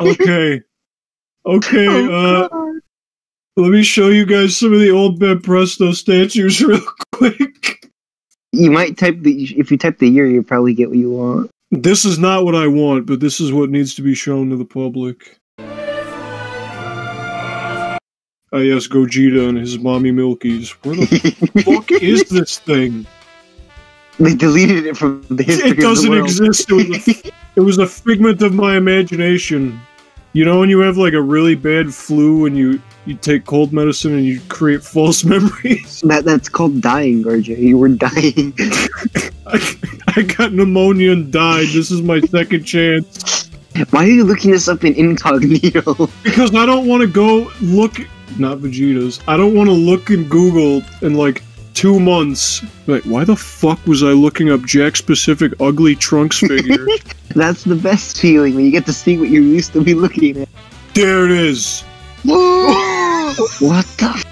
okay. Okay, Oh, uh, let me show you guys some of the old Banpresto statues real quick. You might type the if you type the year, you'll probably get what you want. This is not what I want, but this is what needs to be shown to the public. I yes, Gogeta and his mommy Milkies. Where the fuck is this thing? They deleted it from the history. It doesn't of the world. exist. It was, a, it was a figment of my imagination. You know when you have like a really bad flu and you you take cold medicine and you create false memories. That that's called dying, RJ. You were dying. I, I got pneumonia and died. This is my second chance Why are you looking this up in incognito? because I don't want to go look. Not Vegeta's. I don't want to look in Google and like two months. Like, why the fuck was I looking up Jakks Pacific ugly trunks figure? That's the best feeling when you get to see what you're used to be looking at. there it is. what the?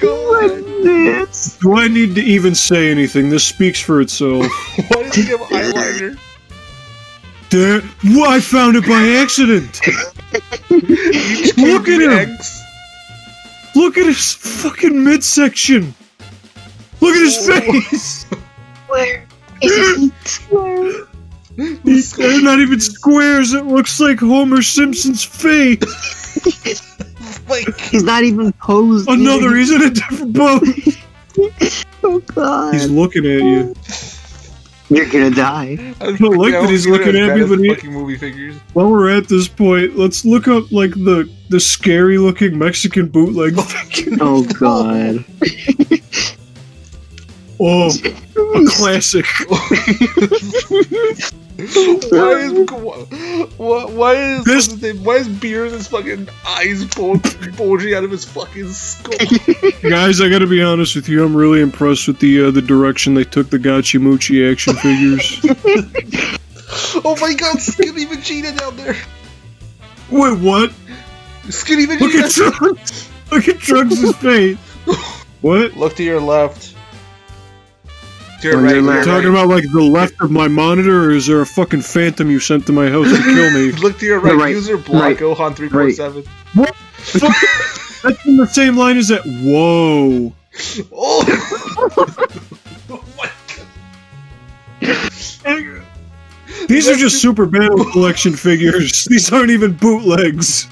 God. What this? Do I need to even say anything? This speaks for itself. Why does he have eyeliner? There, well, I found it by accident. Look at to him. X. Look at his fucking midsection. Look at his face. Where is it? Where? He's, they're not even squares. It looks like Homer Simpson's face. Like, He's not even posed. Another. He's in a different pose. Oh god. He's looking at you. You're gonna die. I don't like that he's looking at me, but he- movie figures. While we're at this point, let's look up like the the scary looking Mexican bootleg figure. Oh god. Oh, a classic. why is why, why is This- what's his why is Beerus' fucking eyes bulging out of his fucking skull? Guys, I gotta be honest with you. I'm really impressed with the uh, the direction they took the Gachi Muchi action figures. oh my god, Skinny Vegeta down there! Wait, what? Skinny Vegeta. Look at Vegeta! Trunks. Look at Trunks' face. What? Look to your left. To your On right. your to left. Talking about like the left of my monitor, or is there a fucking phantom you sent to my house to kill me? Look to your right. right- User block right- Gohan three four seven. That's in the same line as that. Whoa. Oh! oh These are just Super Battle Collection figures. These aren't even bootlegs.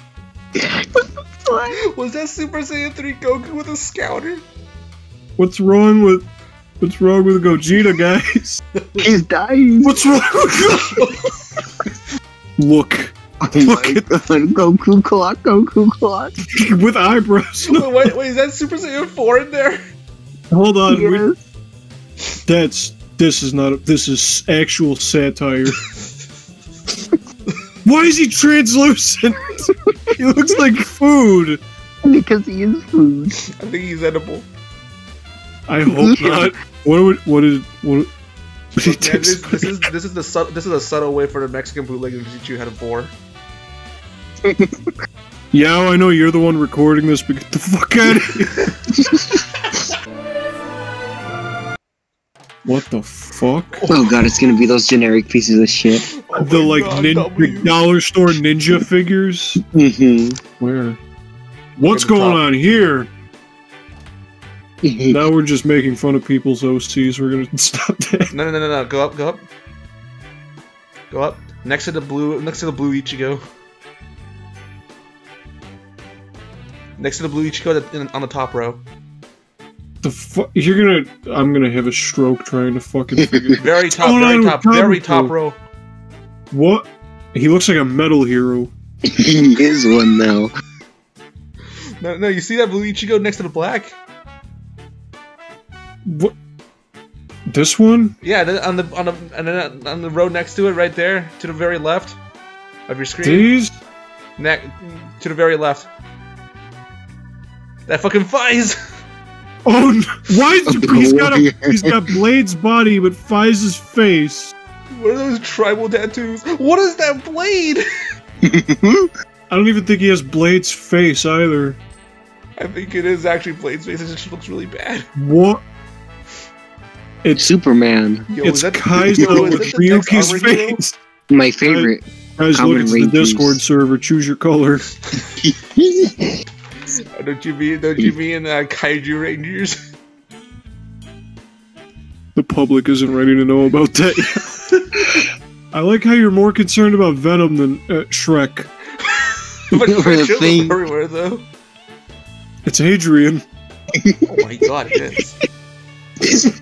Was that Super Saiyan 3 Goku with a scouter? What's wrong with What's wrong with Gogeta, guys? He's dying. What's wrong with Look. Look my at- god. Goku clock, Goku clock. with eyebrows. wait, wait, wait, is that Super Saiyan 4 in there? Hold on. we- Yes. that's this is not a, this is actual satire. Why is he translucent? he looks like food. Because he is food. I think he's edible. I hope not. What would what did what? what he Man, this, this is this is the sub, this is a subtle way for the Mexican bootleggers to teach you how to bore. yeah, I know you're the one recording this, but get the fuck out of here. what the fuck? Oh god, it's gonna be those generic pieces of shit. Oh the like God, nin- W. dollar store ninja figures. Mm-hmm. Where? What's going top. on here? Now we're just making fun of people's OCs. We're gonna stop that. No, no, no, no, no. Go up, go up. Go up. Next to the blue, next to the blue Ichigo. Next to the blue Ichigo that- in- on the top row. The fuck? You're gonna. I'm gonna have a stroke trying to fucking figure. Very top, going very top, very top row. what? He looks like a metal hero. he is one now. No, no, you see that blue Ichigo next to the black? What? This one? Yeah, the- on the on the and then uh, on the road next to it, right there, to the very left of your screen. These? Ne- to the very left. That fucking flies. Oh, no. why is he's got a, he's got Blade's body but Faiz's face? What are those tribal tattoos? What is that blade? I don't even think he has Blade's face either. I think it is actually Blade's face. It just looks really bad. What? It's Superman, Yo, it's is that, Kaizo yo, with that the Dex Ryuki's face. my favorite. Guys, look, it's the Rangers. Discord server. Choose your color. Uh, Don't you mean? Don't you mean uh, Kaiju Rangers? The public isn't ready to know about that. I like how you're more concerned about Venom than uh, Shrek. but Or the Shrek shows up everywhere though. It's Adrian. Oh my god, it is.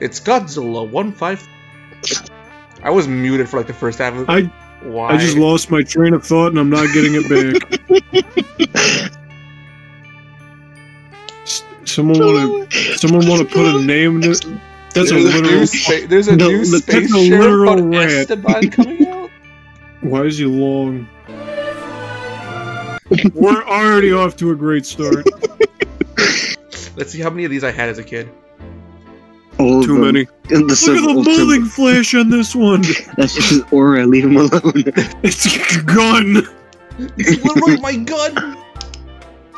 It's Godzilla one five. I was muted for like the first half of I Why? I just lost my train of thought and I'm not getting it back. Someone want to someone want to put a name to That's a there's a literal. new, spa- there's a No, new that's space a sheriff literal rant. Esteban coming out. Why is he long? We're already off to a great start. Let's see how many of these I had as a kid. All Too many. And the Look at the Ultra- molding flash on this one. That's just his aura. Leave him alone. It's a gun. It's literally my gun.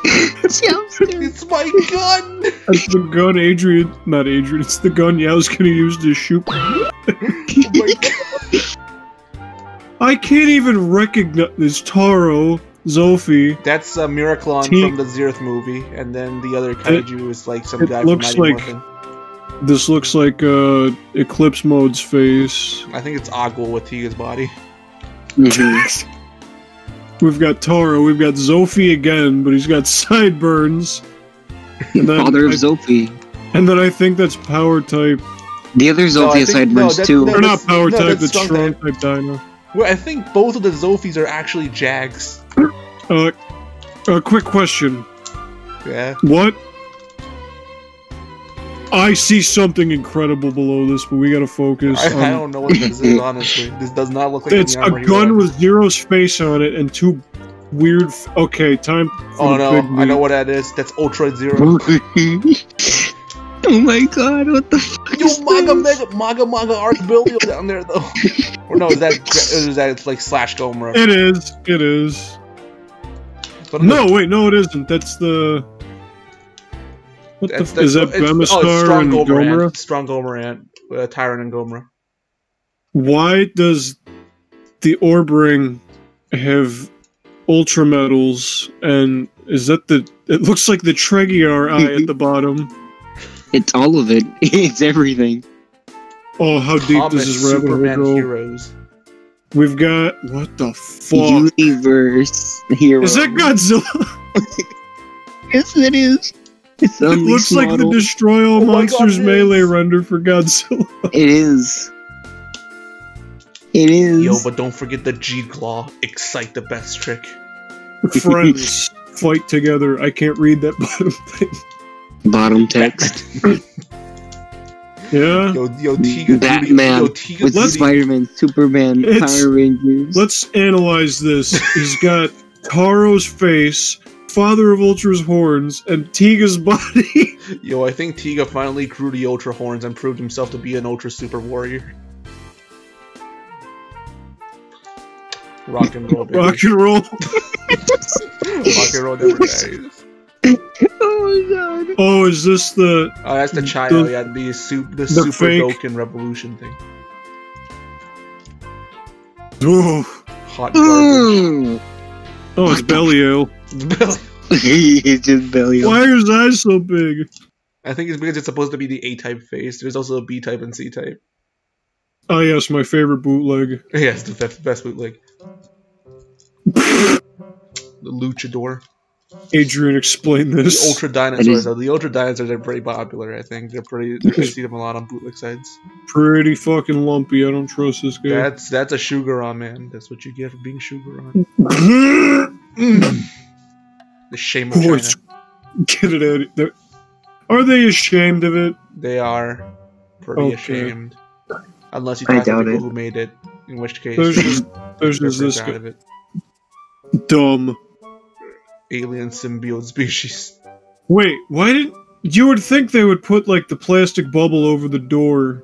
Jousting. It's my gun. That's the gun Adrian, not Adrian. It's the gun Yao's gonna use to shoot. Oh my. I can't even recognize this Taro, Zoffy. That's a Miraclon T- from the Zeroth movie, and then the other kaiju is like some it guy looks from Mighty like- Morphin. This looks like uh, Eclipse Mode's face. I think it's Agua with Tiga's body. Mhm. We've got Taro. We've got Zoffy again, but he's got sideburns. And then, Father of I, Zoffy. and then I think that's power type. The other No, Zoffy has think- no, sideburns that- too. that- Or not power no, type, that's that's strong strong type Dino. Well, I think both of the Zophies are actually Jags. Uh, a quick question. Yeah. What? I see something incredible below this, but we gotta focus. I, I don't know what this is, honestly. This does not look like It's a gun wears. with zero space on it and two weird. F- okay, time. For Oh no, big I know what that is. That's Ultra Zero. oh my god, what the fuck? Yo, is Maga this? Mega Maga Maga Archbilio down there though. or no, is that is that it's like Slash Gomora? It is. It is. But No, wait, no, it isn't. That's the. What the? F- is that it's- oh, it's Strong and Gomerant. Gomora? Strong Gomerant, uh, Tyrant and Gomora. Why does the Orb Ring have ultra metals? And is that the? It looks like the Tregear eye at the bottom. It's all of it. It's everything. Oh, how deep Comet does this rabbit hole go? Heroes. We've got what the fuck? Universe hero. Is that Godzilla? Yes, it is. It's it unleashed looks like the. Destroy All Oh my God, Monsters melee is. render for Godzilla. It is. It is. Yo, but don't forget the G Claw. Excite the best trick. Friends fight together. I can't read that bottom thing. Bottom text. Yeah. Yo, yo, Tiga. Batman Yo, Tiga. With Let's- Let's, Spider-Man, Superman, It's- Power Rangers. Let's analyze this. He's got Taro's face, Father of Ultra's horns, and Tiga's body. yo, I think Tiga finally grew the Ultra Horns and proved himself to be an Ultra Super Warrior. Rock and roll, baby. Rock and roll. Rock and roll never dies. oh my god. Oh, is this the? Oh, that's the Chayo, The- yeah, the, su- the, the Super fake- Doken Revolution thing. Oh, Hot garbage. Mm. oh it's Belial. He's just belly. Why is that so big? I think it's because it's supposed to be the A-type face. There's also a B-type and C-type. Oh yes, my favorite bootleg. Yes, the best, best bootleg. the Luchador. Adrian, explain this. The. Ultra Dinosaurs. though. The Ultra Dinosaurs are pretty popular, I think. They're pretty. I see them a lot on bootleg sites. Pretty fucking lumpy. I don't trust this guy. That's that's a Sugaron, man. That's what you get for being Sugaron. Mm. The shame of Oh, China. Get it out. of there. Are they ashamed of it? They are pretty Okay. ashamed. Unless you I talk to people it. who made it, in which case There's just, there's they're just this proud guy. of it. dumb. Alien symbiote species. Wait, why did you would think they would put like the plastic bubble over the door?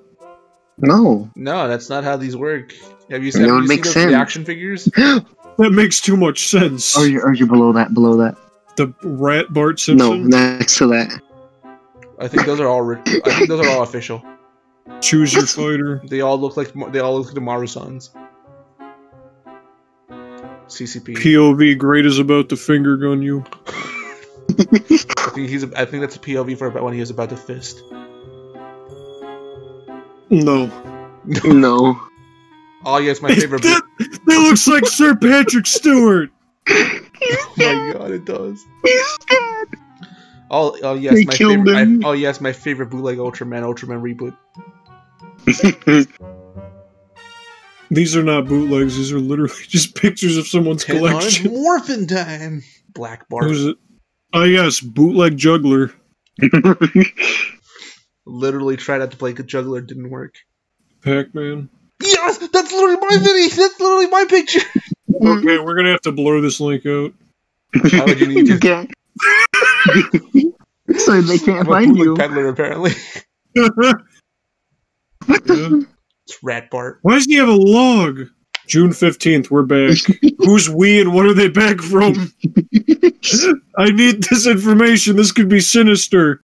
No. No, that's not how these work. Have you seen, That have you seen those sense. reaction figures? That makes too much sense. Are you are you below that? Below that? The rat Bart Simpson? No, Simpson? next to that. I think those are all. Ri- I think those are all official. Choose your fighter. They all look like they all look like the Maru sons. CCP. POV great is about to finger gun you. I think he's. I think that's a POV for about when he is about to fist. No. No. Oh yes, my favorite. that, that looks like Sir Patrick Stewart. oh my god, it does. He's dead. Oh, oh yes, They my favorite. I, oh yes, my favorite bootleg Ultraman, Ultraman reboot. These are not bootlegs. These are literally just pictures of someone's Ten on collection. Morphin time. Black Bart. Who's it? Oh yes, bootleg juggler. Literally tried out to play good juggler, didn't work. Pac-Man. Yes, that's literally my video. That's literally my picture. Mm-hmm. Okay, we're gonna have to blur this link out. Why would you need to? okay. so they can't I'm find bootleg you. peddler, apparently. Yeah. It's Rat Bart. Why does he have a log? June 15th, we're back. Who's we and what are they back from? I need this information. This could be sinister.